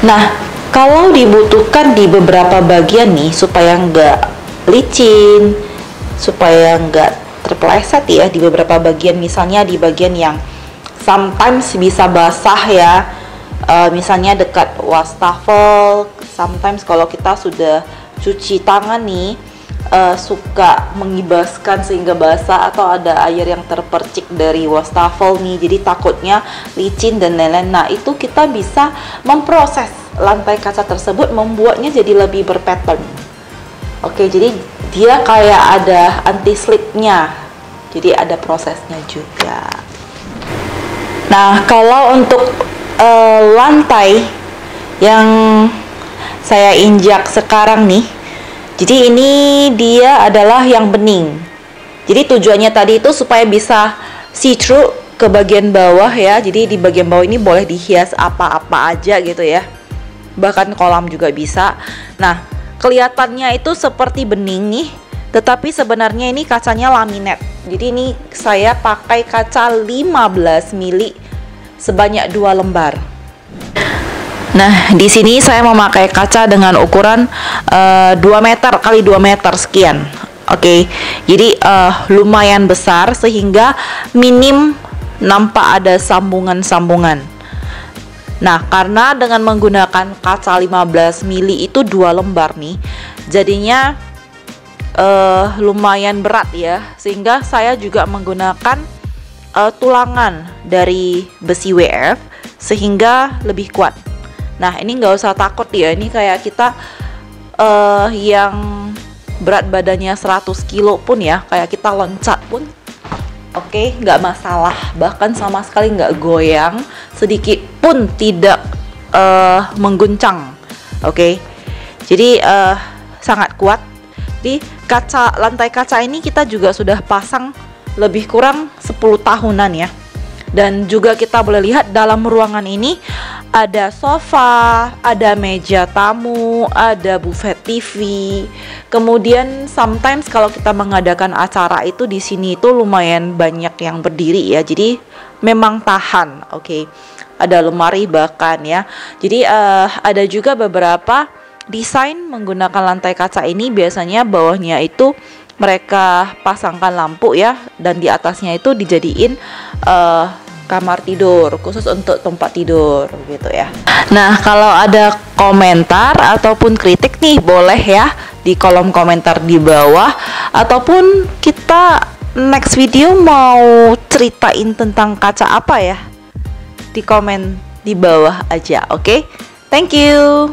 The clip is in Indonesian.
Nah, kalau dibutuhkan di beberapa bagian nih supaya nggak licin, supaya nggak terpeleset ya di beberapa bagian, misalnya di bagian yang sometimes bisa basah ya, uh, misalnya dekat wastafel, sometimes kalau kita sudah cuci tangan nih uh, suka mengibaskan sehingga basah atau ada air yang terpercik dari wastafel nih. Jadi takutnya licin dan lain-lain. Nah itu kita bisa memproses lantai kaca tersebut membuatnya jadi lebih berpattern. Oke jadi dia kayak ada anti slipnya jadi ada prosesnya juga nah kalau untuk uh, lantai yang saya injak sekarang nih jadi ini dia adalah yang bening. Jadi tujuannya tadi itu supaya bisa see through ke bagian bawah ya. Jadi di bagian bawah ini boleh dihias apa-apa aja gitu ya. Bahkan kolam juga bisa. Nah, kelihatannya itu seperti bening nih, tetapi sebenarnya ini kacanya laminate. Jadi ini saya pakai kaca 15 mili sebanyak dua lembar. Nah, di sini saya memakai kaca dengan ukuran uh, eh, 2 meter kali 2 meter sekian. Oke. Okay. Jadi uh, lumayan besar sehingga minim nampak ada sambungan-sambungan. Nah, karena dengan menggunakan kaca 15 mili itu dua lembar nih, jadinya uh, lumayan berat ya, sehingga saya juga menggunakan uh, tulangan dari besi WF sehingga lebih kuat. Nah ini nggak usah takut ya, ini kayak kita uh, yang berat badannya 100 kilo pun ya, kayak kita loncat pun oke okay, nggak masalah bahkan sama sekali nggak goyang sedikit pun tidak uh, mengguncang oke okay? jadi uh, sangat kuat di kaca lantai kaca ini kita juga sudah pasang lebih kurang 10 tahunan ya dan juga kita boleh lihat dalam ruangan ini ada sofa, ada meja tamu, ada buffet TV. Kemudian sometimes kalau kita mengadakan acara itu di sini itu lumayan banyak yang berdiri ya. Jadi memang tahan, oke. Okay. Ada lemari bahkan ya. Jadi uh, ada juga beberapa desain menggunakan lantai kaca ini biasanya bawahnya itu mereka pasangkan lampu ya dan di atasnya itu dijadiin uh, kamar tidur khusus untuk tempat tidur gitu ya. Nah, kalau ada komentar ataupun kritik nih boleh ya di kolom komentar di bawah ataupun kita next video mau ceritain tentang kaca apa ya? Di komen di bawah aja, oke? Okay? Thank you.